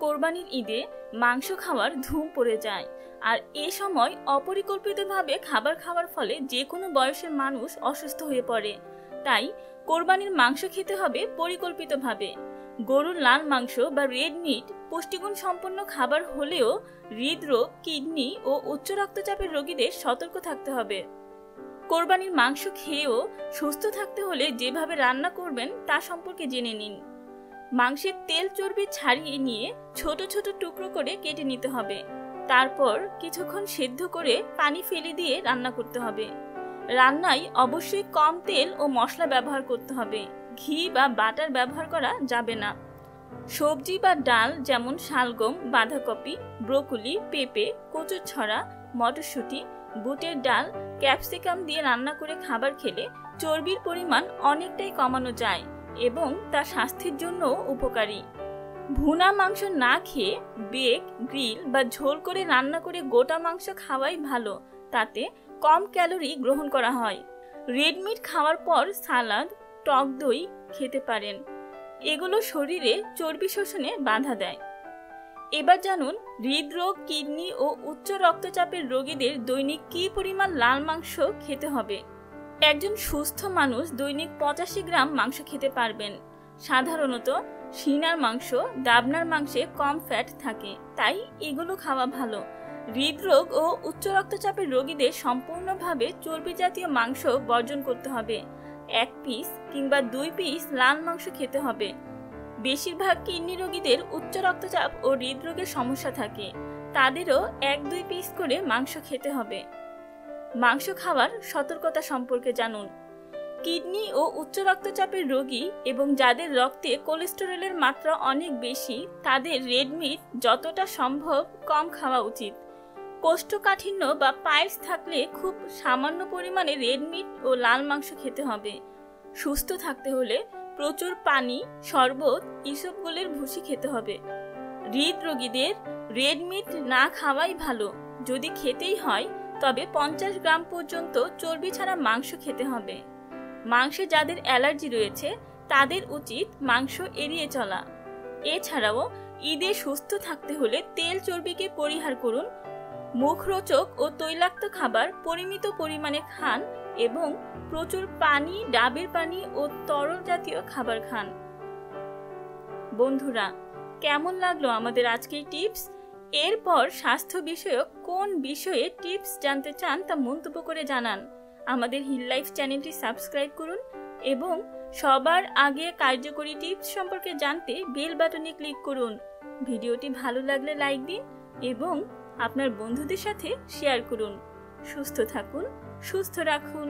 কোরবানির ঈদে মাংস খাওয়ার ধুম পড়ে যায়। আর এ সময় অপরিকল্পিতভাবে খাবার খাওয়ার ফলে যে কোনো বয়সের মানুষ অসুস্থ হয়ে পড়ে। তাই কোরবানির মাংস খেতে হবে পরিকল্পিতভাবে। গরুর লাল মাংস বা রেড মিট পুষ্টিগুণ সম্পন্ন খাবার হলেও হৃদরোগ, কিডনি ও উচ্চ রক্তচাপের রোগীদের সতর্ক থাকতে হবে। কোরবানির মাংস খেয়েও সুস্থ থাকতে হলে যেভাবে রান্না করবেন তা সম্পর্কে জেনে নিন। মাংসের তেল চর্বি ছাড়িয়ে নিয়ে ছোট ছোট টুকরো করে কেটে নিতে হবে। তারপর কিছুক্ষণ সেদ্ধ করে পানি ফেলে দিয়ে রান্না করতে হবে। রান্নায় অবশ্যই কম তেল ও মশলা ব্যবহার করতে হবে। ঘি বা বাটার ব্যবহার করা যাবে না। সবজি বা ডাল যেমন শালগম, বাঁধাকপি, ব্রোকলি, পেঁপে, কচুর ছড়া, মটরশুঁটি, বুটের ডাল, ক্যাপসিকাম দিয়ে রান্না করে খাবার খেলে চর্বির পরিমাণ অনেকটাই কমানো যায়। এবং তা স্বাস্থ্যের জন্য উপকারী। ভুনা মাংস না খেয়ে বেক, গ্রিল বা ঝোল করে রান্না করে গোটা মাংস খাওয়াই ভালো, তাতে কম ক্যালোরি গ্রহণ করা হয়। রেড মিট খাওয়ার পর সালাদ, টক দই খেতে পারেন। এগুলো শরীরে চর্বি শোষণে বাধা দেয়। এবার জানুন, হৃদরোগ, কিডনি ও উচ্চ রক্তচাপের রোগীদের দৈনিক কী পরিমাণ লাল মাংস খেতে হবে? একজন সুস্থ মানুষ দৈনিক পঁচাশি গ্রাম মাংস খেতে পারবেন। সাধারণত সিনার মাংস গাবনার মাংসে কম ফ্যাট থাকে, তাই এগুলো খাওয়া ভালো। হৃদরোগ ও উচ্চ রক্তচাপের রোগীদের সম্পূর্ণভাবে চর্বি জাতীয় মাংস বর্জন করতে হবে। এক পিস কিংবা দুই পিস লাল মাংস খেতে হবে। বেশিরভাগ কিডনি রোগীদের উচ্চ রক্তচাপ ও হৃদরোগের সমস্যা থাকে। তাদেরও এক দুই পিস করে মাংস খেতে হবে। মাংস খাওয়ার সতর্কতা সম্পর্কে জানুন। কিডনি ও উচ্চ রক্তচাপের রোগী এবং যাদের রক্তে কোলেস্টেরলের মাত্রা অনেক বেশি, তাদের রেড মিট যতটা সম্ভব কম খাওয়া উচিত। কোষ্ঠকাঠিন্য বা পাইলস থাকলে খুব সামান্য পরিমাণে রেড মিট ও লাল মাংস খেতে হবে। সুস্থ থাকতে হলে প্রচুর পানি, শরবত ইসবগুলের ভুসি খেতে হবে। হৃদরোগীদের রেড মিট না খাওয়াই ভালো। যদি খেতেই হয় তবে পঞ্চাশ গ্রাম পর্যন্ত চর্বি ছাড়া মাংস খেতে হবে। মাংসে যাদের অ্যালার্জি রয়েছে, তাদের উচিত মাংস এড়িয়ে চলা। এছাড়াও, ঈদে সুস্থ থাকতে হলে তেল চর্বিকে পরিহার করুন। মুখরোচক ও তৈলাক্ত খাবার পরিমিত পরিমাণে খান এবং প্রচুর পানি, ডাবের পানি ও তরল জাতীয় খাবার খান। বন্ধুরা, কেমন লাগল আমাদের আজকের টিপস? এরপর স্বাস্থ্য বিষয়ক কোন বিষয়ে টিপস জানতে চান তা মন্তব্য করে জানান। আমাদের হিল লাইফ চ্যানেলটি সাবস্ক্রাইব করুন এবং সবার আগে কার্যকরী টিপস সম্পর্কে জানতে বেল বাটনে ক্লিক করুন। ভিডিওটি ভালো লাগলে লাইক দিন এবং আপনার বন্ধুদের সাথে শেয়ার করুন। সুস্থ থাকুন, সুস্থ রাখুন।